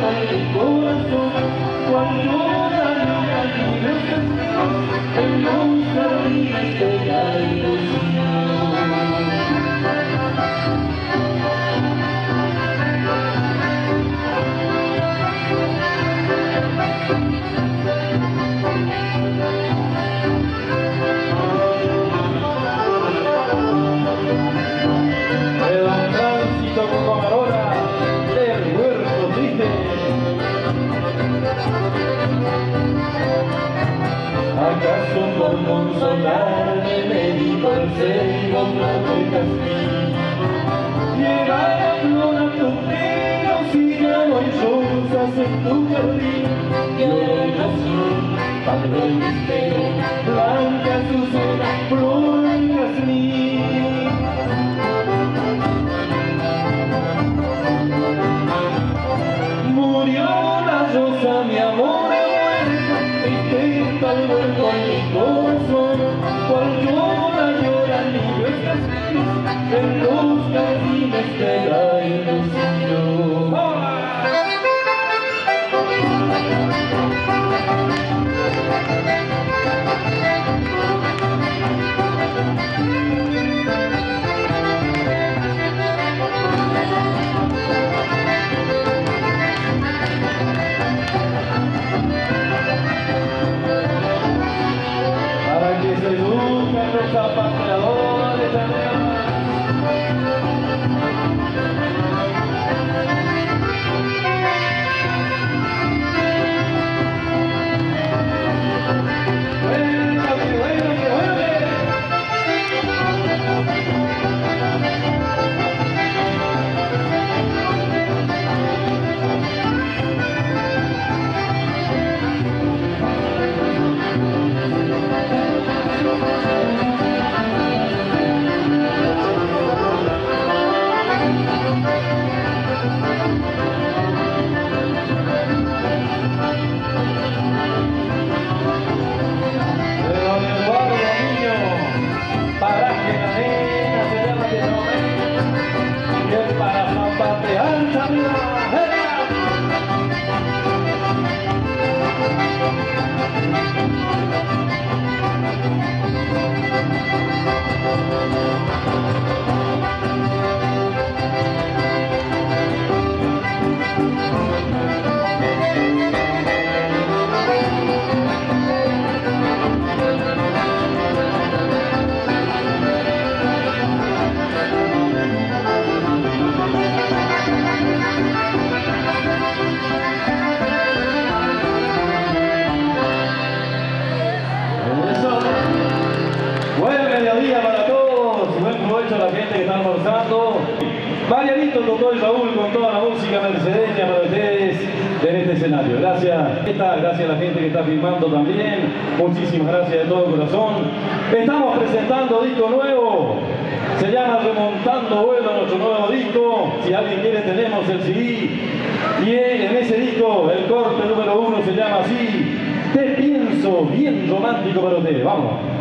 corazón cuando piedras en tu jardín, misterio, blanca Buen mediodía para todos, buen provecho a la gente que está almorzando. Marianito todo y Raúl con toda la música mercedeña para ustedes en este escenario. Gracias, gracias a la gente que está filmando también. Muchísimas gracias de todo corazón. Estamos presentando disco nuevo. Se llama Remontando Vuelo, nuestro nuevo disco. Si alguien quiere tenemos el CD. Y en ese disco, el corte número uno se llama así. Te pienso bien romántico para ustedes. Vamos.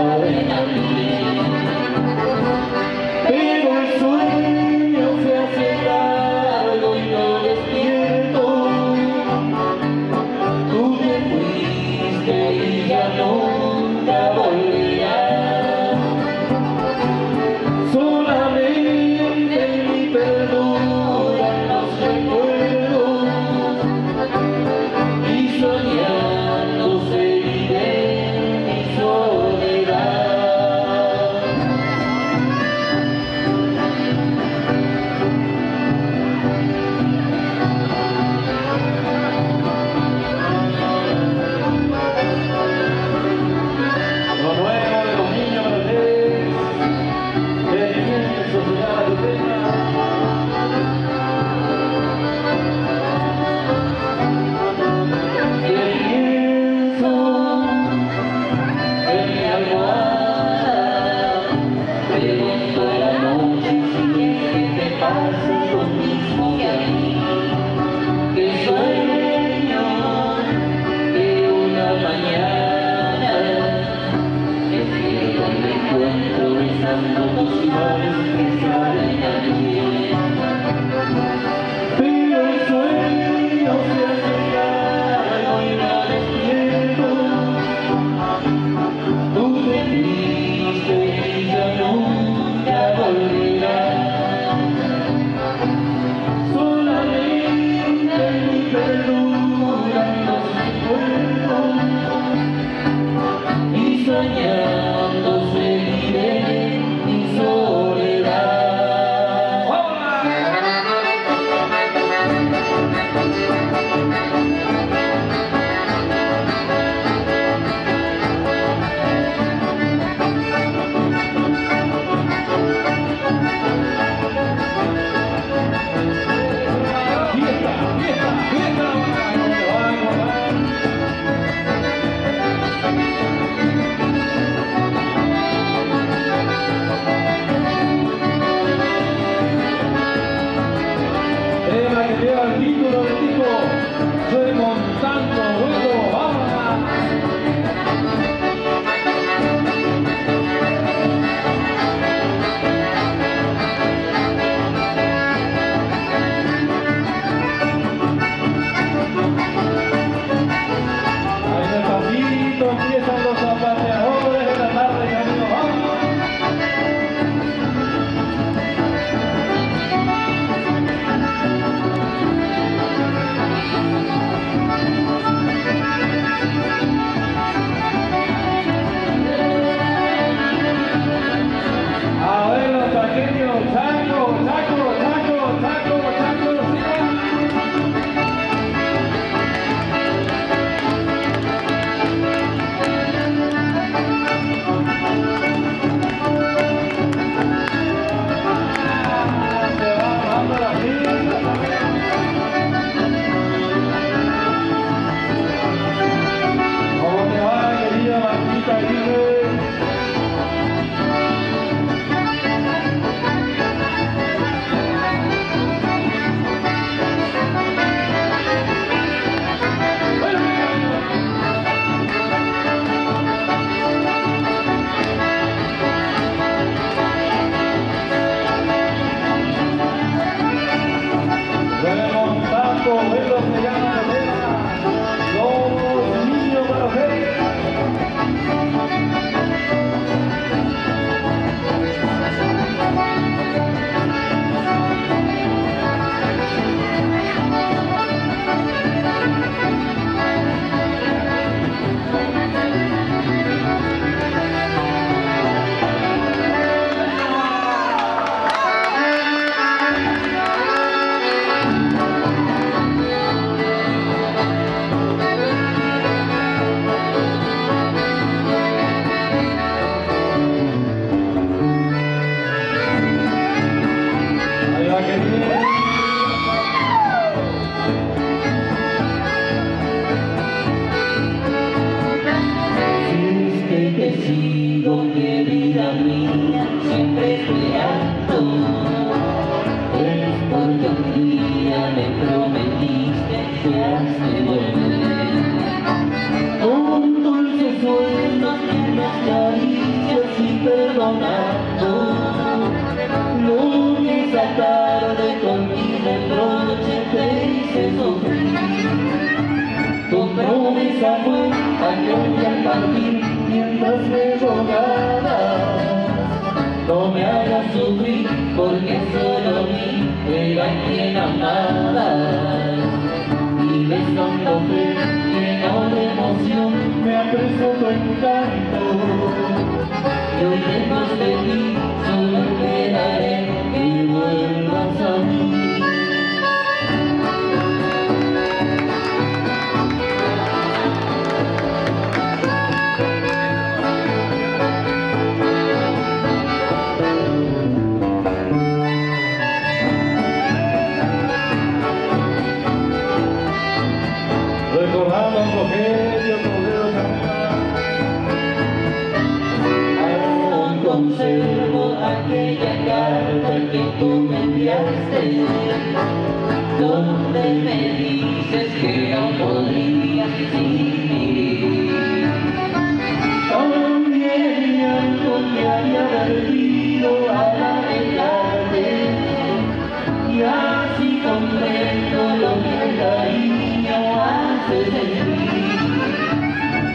Que no me hagas sufrir, porque solo mi quien amar. conservo aquella carta que tú me enviaste, donde me dices que aún podría vivir. Con el llanto que había perdido a la tarde, y así comprendo lo que el cariño hace sentir.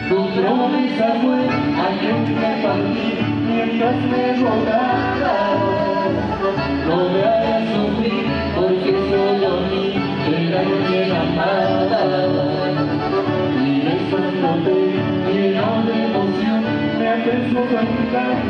Tu promesa fue aquella familia mientras me rogaron, no me hagas sufrir, porque solo a mí era quien amaba. Y besándote, lleno de emoción, me haces cantar.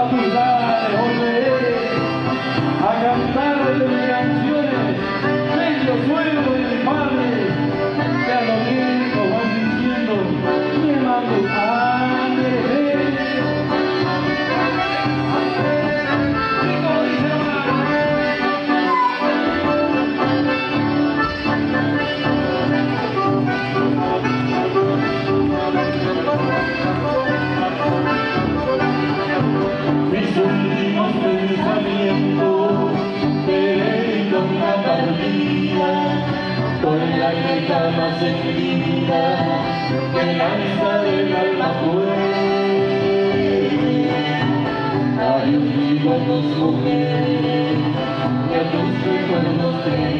abusar buenos mujeres, tus recuerdos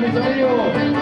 Mis amigos.